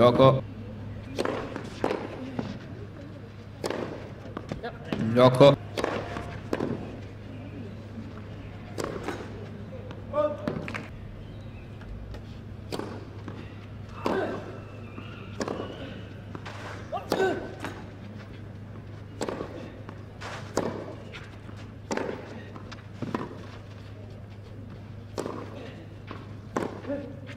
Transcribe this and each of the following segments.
Лёко. Лёко. Good.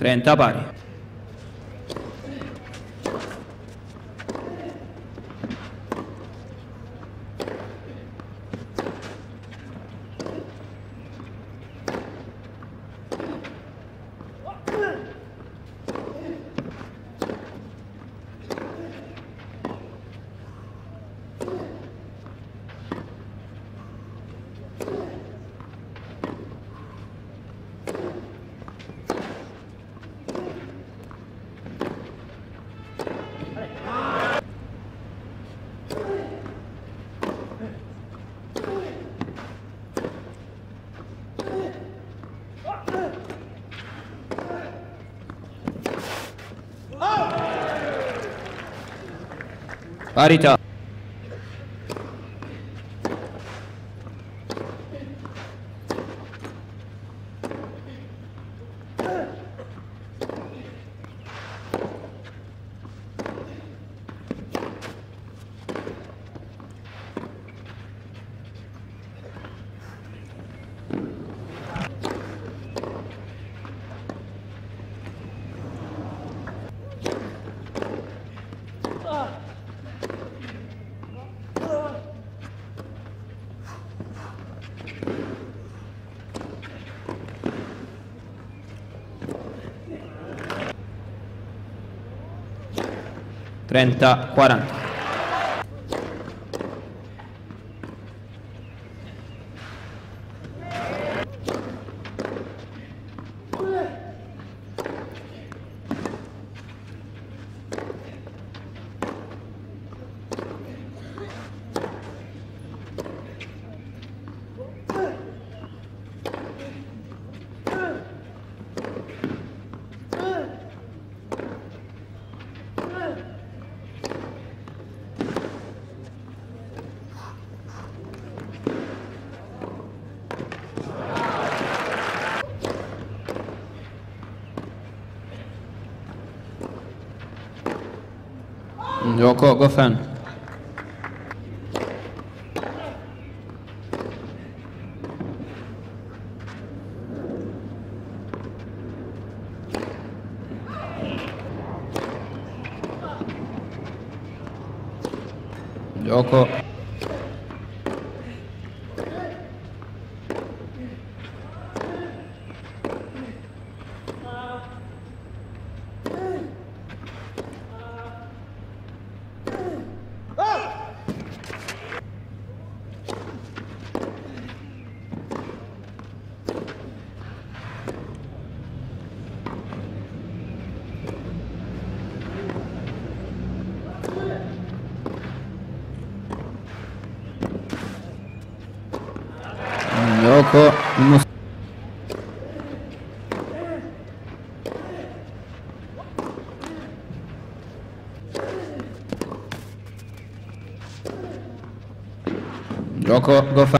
30 pares. Arita. 30, 40. Joko, go fan. Jakob. Gioco. uno- Gioco,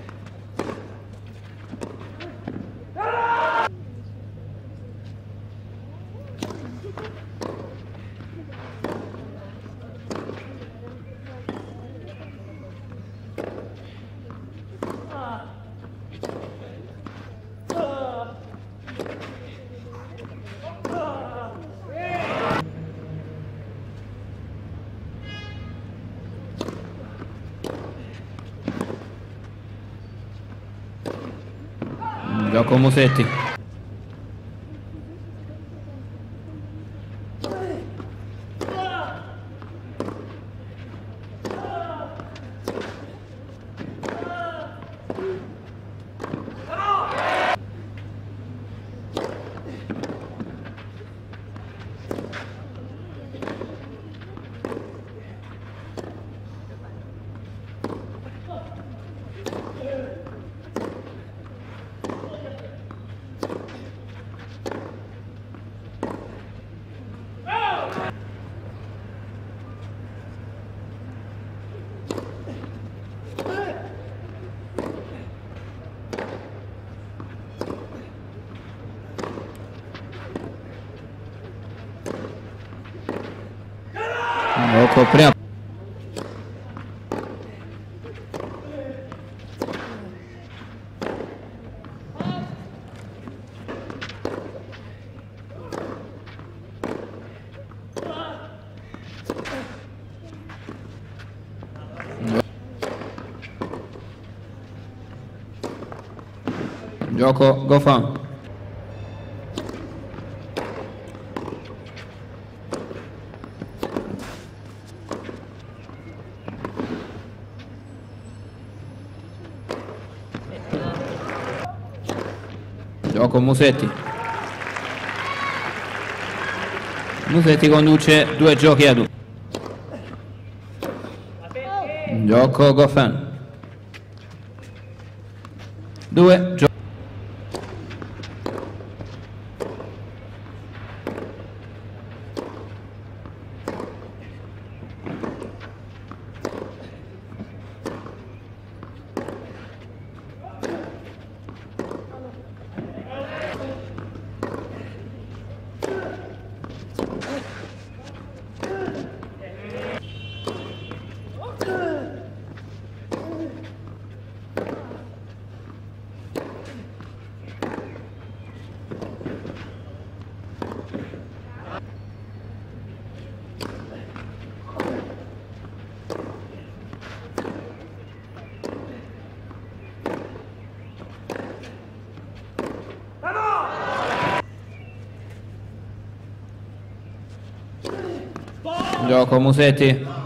¿cómo es este? Gioco prima. Gioco Gofan. Gioco Musetti. Musetti conduce due giochi ad uno. Gioco Goffin. Due giochi. Gioco Musetti.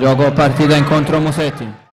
Gioco partita incontro Musetti.